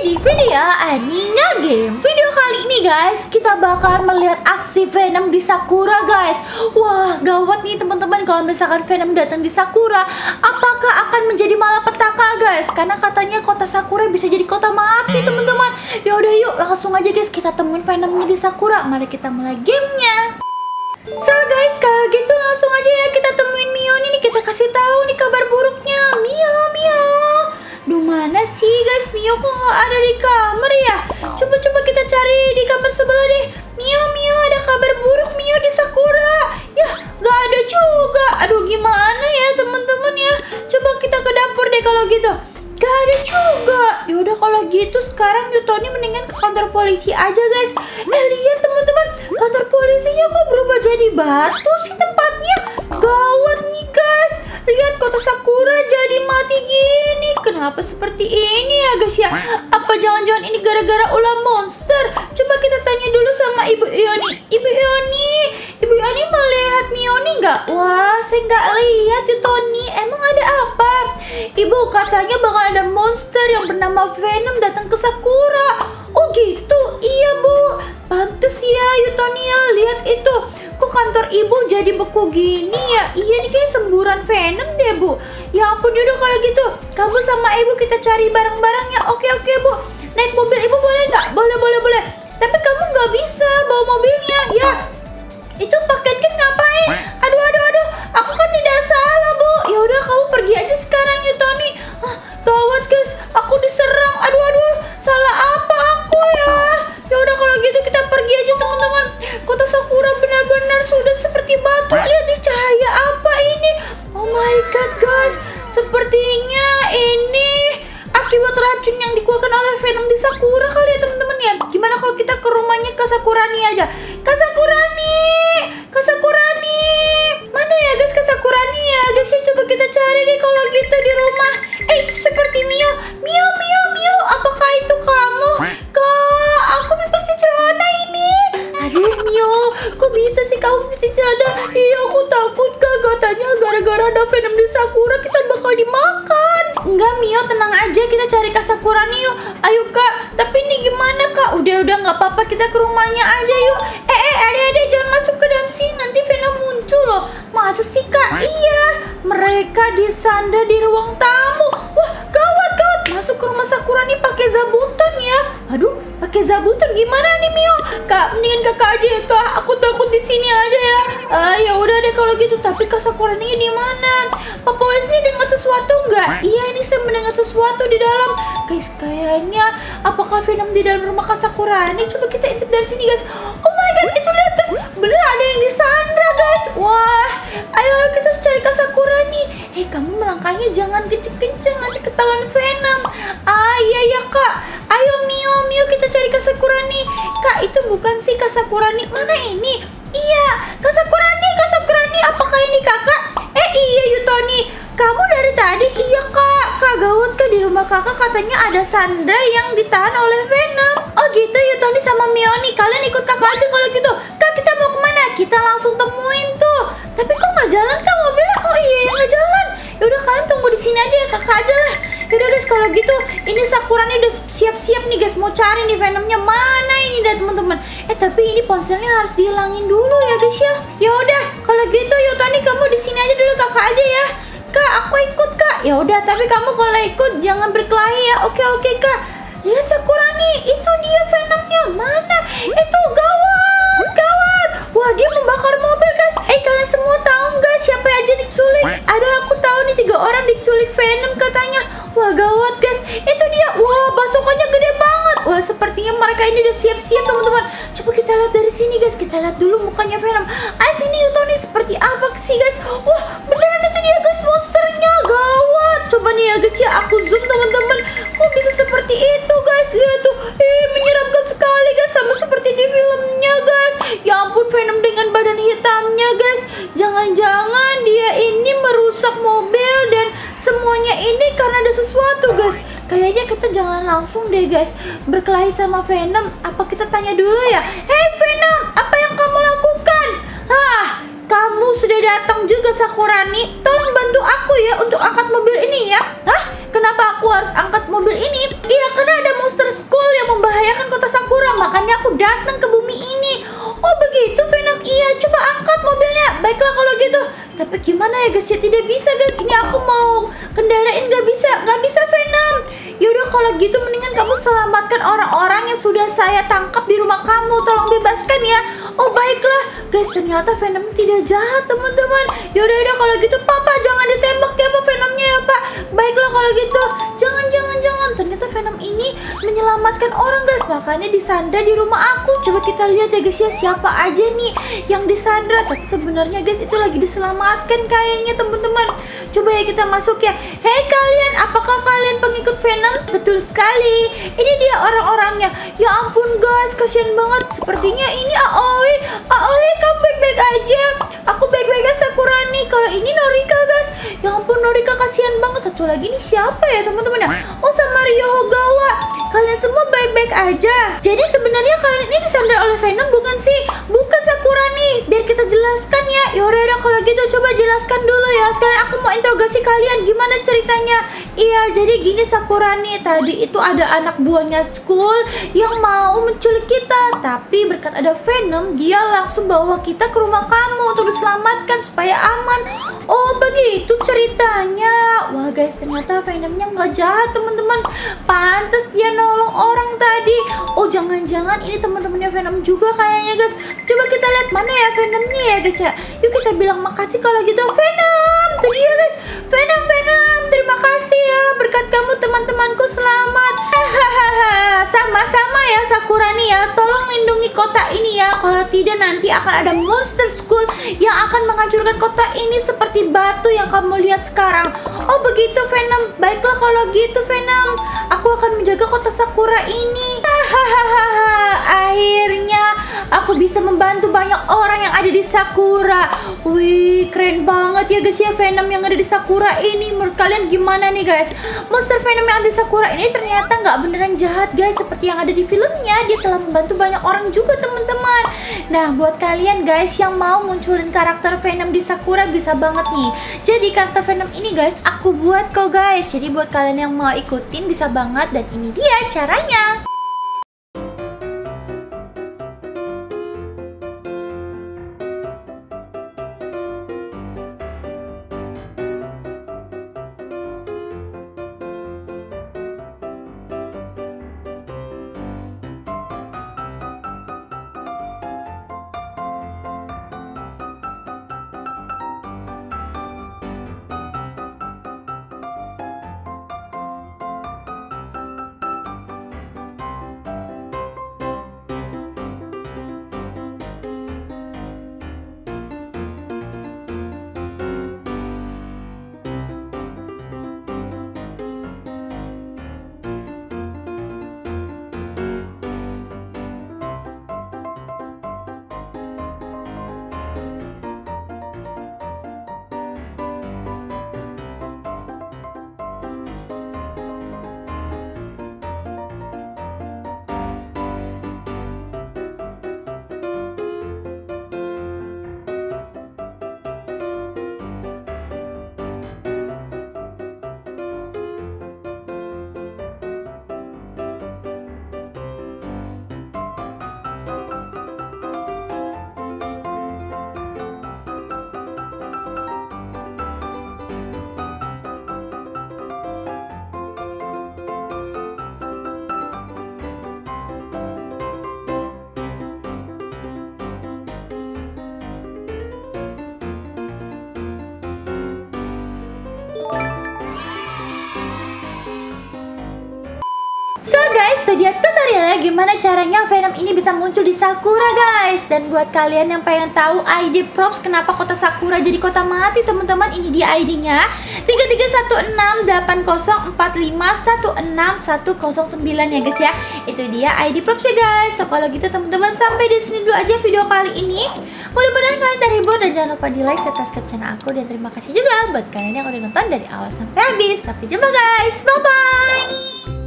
di video Anina Game. Video kali ini guys Kita bakal melihat aksi Venom di Sakura guys. Wah gawat nih teman-teman. Kalau misalkan Venom datang di Sakura Apakah akan menjadi malapetaka guys? Karena katanya kota Sakura bisa jadi kota mati teman-teman. Yaudah yuk langsung aja guys Kita temuin Venomnya di Sakura. Mari kita mulai gamenya. So guys, kalau gitu langsung aja ya kita temuin Mio nih kita kasih tahu nih kabar buruknya. Mio, Mio. Duh mana sih guys Mio kok nggak ada di kamar ya? Coba-coba kita cari di kamar sebelah deh. Mio, Mio ada kabar buruk Mio di Sakura. Ya nggak ada juga. Aduh gimana ya teman-teman ya? Coba kita ke dapur deh kalau gitu. Gak ada juga. Yaudah kalau gitu sekarang Yutoni mendingan ke kantor polisi aja guys. Eh lihat teman-teman, kantor polisinya kok berubah jadi batu sih tempatnya. Gawat nih guys. Lihat kota Sakura jadi mati gini. Kenapa seperti ini ya guys ya? Apa jangan-jangan ini gara-gara ulah monster? Coba kita tanya dulu sama Ibu Ioni. Ibu Ioni, Ibu Ioni melihat Mioni nggak? Wah, saya nggak lihat Yutoni. Emang ada apa? Ibu katanya bakal ada monster yang bernama Venom datang kantor ibu jadi beku gini ya? Iya nih kayak semburan Venom deh bu. Ya ampun yaudah kalau gitu. Kamu sama ibu kita cari bareng-bareng ya. Oke oke bu. Naik mobil ibu boleh nggak? Boleh boleh boleh. Tapi kamu nggak bisa bawa mobilnya kita cari deh kalau gitu di rumah. Eh seperti Mio, Mio, Mio, Mio, apakah itu kamu? Kak, aku pipis di celana ini. Aduh Mio, kok bisa sih kamu pipis di celana? Iya aku takut kak, katanya gara-gara ada Venom di Sakura kita bakal dimakan. Enggak Mio, tenang aja kita cari Kak Sakura nih yuk. Ayo kak, Udah udah nggak apa-apa kita ke rumahnya aja yuk. Eh eh adek-adek jangan masuk ke dalam sini nanti Venom muncul loh. Masa sih kak? Iya, mereka disandar di ruang tamu. Wah gawat gawat. Masuk ke rumah Sakura nih pakai zabuton ya. Aduh, pakai zabuton gimana nih Mio? Kak, mendingan kakak aja ya kak. Aku takut di sini aja ya. Ah ya udah deh kalau gitu. Tapi Kak nih di mana? Pak polisi dengar sesuatu nggak? Iya ini saya mendengar sesuatu di dalam. Guys, kayaknya apakah Venom di dalam rumah Kak Sakura ini? Coba kita intip dari sini guys. Oh my god, itu lihat guys. Bener bukan sih Kak Sakura nih. Mana ini? Iya, Kak Sakura nih, Kak Sakura nih. Apakah ini kakak? Eh iya Yutoni. Kamu dari tadi? Iya kak. Kak gawat kak di rumah kakak katanya ada Sandra yang ditahan oleh Venom. Oh gitu Yutoni sama Mioni. Kalian ikut kakak aja kalau gitu. Kak kita mau ke mana? Kita langsung temuin tuh. Tapi kok nggak jalan kak mobilnya? Oh iya ya nggak jalan. Yaudah kalian tunggu di sini aja ya kakak aja lah. Yaudah guys kalau gitu ini Sakura nih udah siap-siap nih guys mau cari nih Venomnya mana ini dah teman-teman. Eh tapi ini ponselnya harus dihilangin dulu ya guys ya. Yaudah kalau gitu Yutoni kamu di sini aja dulu kakak aja ya. Kak aku ikut kak. Ya udah tapi kamu kalau ikut jangan berkelahi ya. Oke oke kak. Lihat Sakura nih itu dia Venomnya siap-siap teman-teman. Coba kita lihat dari sini guys. Kita lihat dulu mukanya Venom. Ah sini Tony seperti apa sih guys? Wah beneran itu dia guys monsternya gawat. Coba nih ya guys ya aku zoom teman-teman. Kok bisa seperti itu guys? Lihat tuh. Eh menyeramkan sekali guys sama seperti di filmnya guys. Ya ampun Venom dengan badan hitamnya guys. Jangan-jangan dia ini merusak mobil dan semuanya ini karena ada sesuatu guys kayaknya kita jangan langsung deh guys. Berkelahi sama Venom. Apa kita tanya dulu ya? Hei Venom apa yang kamu lakukan? Hah kamu sudah datang juga Sakurani. Tolong bantu aku ya untuk angkat mobil ini ya. Hah? Kenapa aku harus angkat mobil ini? Iya karena ada monster school yang membahayakan kota Sakura makanya aku datang ke bumi ini. Oh begitu Venom? Iya coba angkat mobilnya. Baiklah kalau gitu. Tapi gimana ya guys? Ya tidak bisa guys. Ini aku mau kendarain guys kalau gitu mendingan kamu selamatkan orang-orang yang sudah saya tangkap di rumah kamu. Tolong bebaskan ya. Oh baiklah guys ternyata Venom tidak jahat teman-teman. Yaudah yaudah kalau gitu Papa jangan ditembak ya Pak Venomnya ya Pak. Baiklah kalau gitu jangan jangan jangan ternyata Venom ini menyelamatkan orang guys makanya disandra di rumah aku. Coba kita lihat ya guys ya siapa aja nih yang disandra tapi sebenarnya guys itu lagi diselamatkan kayaknya teman-teman. Coba ya kita masuk ya. Hei kalian apakah kalian pengikut Venom? Betul sekali. Ini dia orang-orangnya. Ya ampun guys kasihan banget. Sepertinya ini Aoi. Aoi kamu baik-baik aja. Aku baik-baik aja Sakurani. Kalau ini Norika guys. Ya ampun Norika kasihan banget. Satu lagi nih siapa ya teman-teman ya? Oh sama Rio Hogawa. Kalian semua baik-baik aja. Jadi sebenarnya kalian ini disandar oleh Venom bukan sih? Bukan Sakurani. Biar kita jelaskan ya. Yaudah udah kalau gitu coba jelaskan dulu ya. Sekarang aku mau interogasi kalian. Gimana ceritanya? Iya jadi gini Sakurani. Tadi itu ada anak buahnya school yang mau menculik kita. Tapi berkat ada Venom, dia langsung bawa kita ke rumah kamu untuk diselamatkan supaya aman. Oh begitu ceritanya. Wah guys ternyata Venomnya nggak jahat teman-teman. Pantes dia nolong orang tadi. Oh jangan-jangan ini teman-temannya Venom juga kayaknya guys. Coba kita lihat mana ya Venomnya ya guys ya. Yuk kita bilang makasih kalau gitu Venom. Tuh dia guys. Venom Venom terima kasih ya berkat kamu teman-temanku selamat. Hahaha sama-sama ya Sakurani ya. Tolong lindungi kota ini ya. Kalau tidak nanti akan ada monster school yang akan menghancurkan kota ini seperti batu yang kamu lihat sekarang. Oh begitu Venom. Baiklah kalau gitu Venom. Aku akan menjaga kota Sakura ini. Hahaha. Akhirnya aku bisa membantu banyak orang yang ada di Sakura. Wih, keren banget ya guys ya Venom yang ada di Sakura ini. Menurut kalian gimana nih guys? Monster Venom yang ada di Sakura ini ternyata nggak beneran jahat guys seperti yang ada di filmnya. Dia telah membantu banyak orang juga teman-teman. Nah, buat kalian guys yang mau munculin karakter Venom di Sakura bisa banget nih. Jadi karakter Venom ini guys aku buat kok guys. Jadi buat kalian yang mau ikutin bisa banget dan ini dia caranya. Itu dia tutorialnya gimana caranya Venom ini bisa muncul di Sakura guys. Dan buat kalian yang pengen tahu ID props kenapa kota Sakura jadi kota mati teman-teman Ini dia ID-nya 33168045161109 ya guys ya. Itu dia ID props ya guys. So kalau gitu teman-teman sampai di sini dulu aja video kali ini. Mudah-mudahan kalian terhibur dan jangan lupa di like serta subscribe channel aku. Dan terima kasih juga buat kalian yang udah nonton dari awal sampai habis. Sampai jumpa guys, bye-bye